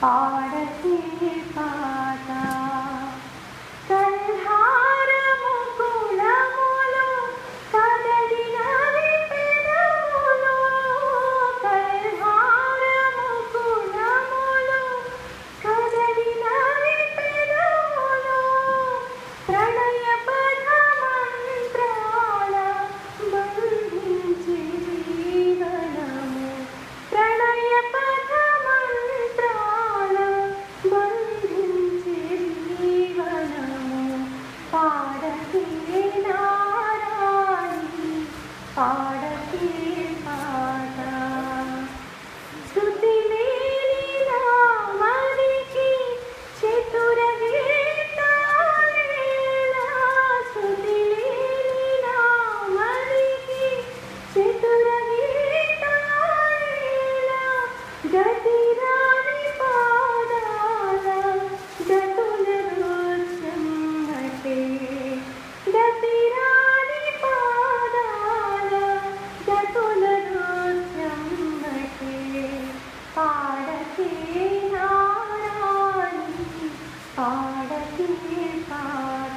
Bye. പാടത്തിൽ Thank you.